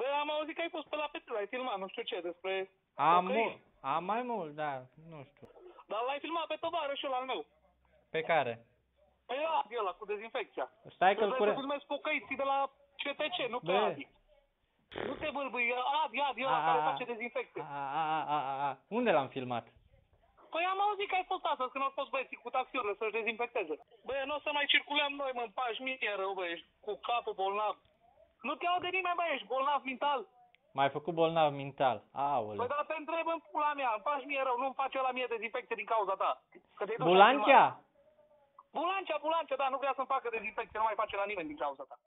Bă, am auzit că ai fost pe la Petrel, ai filmat, nu știu ce, despre... Am, Ok. mult, am mai mult, da, nu știu. Dar l-ai filmat pe tovarășul al meu. Pe care? Păi ăla, ăla cu dezinfecția. Stai că-l Trebuie cure... să filmezi pocăiții de la CTC, nu pe Bă. Adi. Nu te bâlbâi, Adi, Adi, ăla A, care a, a. face dezinfecție. A, a, a, a, a. Unde l-am filmat? Păi am auzit că ai fost astăzi când au fost băieții cu taxiurile să-și dezinfecteze. Bă, nu o să mai circulăm noi, mă, în pași mie rău, bă, ești cu capul bolnav. Nu te aude nimeni, bă, ești bolnav mental. M-ai făcut bolnav mental. Aoleu. Păi dar te întreb în pula mea, îmi faci mie rău, nu-mi face la mie dezinfecție din cauza ta. Că te-ai dus la filmat. Bulancea? Bulancea, bulancea, da, nu vrea să-mi facă dezinfecție, nu mai face la nimeni din cauza ta.